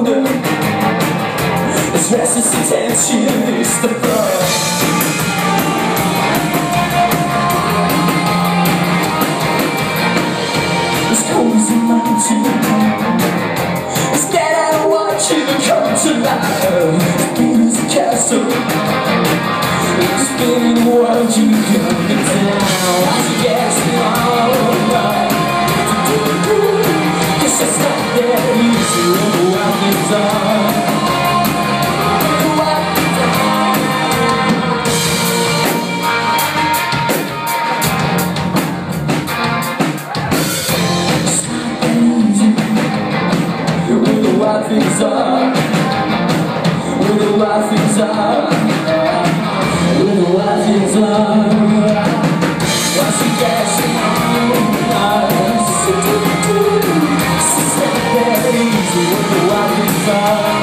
older This restless attention is the flow It's cold as a mountain Instead I want you to come to life. Big as a castle. Spinning world you things are Where the wild things are Where the wild things are side